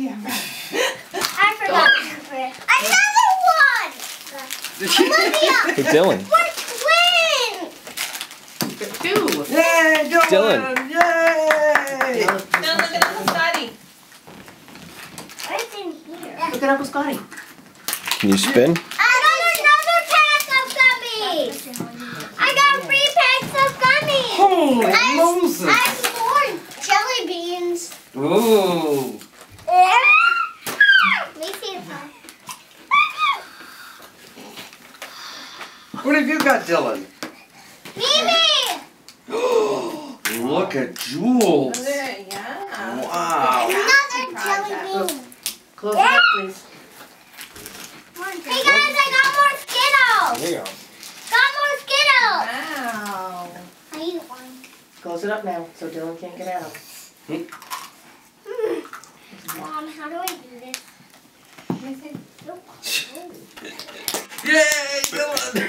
Yeah. I forgot. Another one! Olivia! Hey, Dillon. We're twins! Two. Yay, Dillon! Dillon. Yay! Now look at Uncle Scotty. What's in here? Look at Uncle Scotty. Can you spin? I got another pack of gummies! I got three packs of gummies! Holy I- Moses! I have more jelly beans. Ooh. Let me see if I... What have you got, Dillon? Mimi! Look at Jules. Yeah. Wow. Another jelly bean. Close it up, please. Hey guys, I got more Skittles! There you go. Got more Skittles! Wow. I eat one. Close it up now so Dillon can't get out. Hmm. Mom, how do I do this? Yay, Dillon!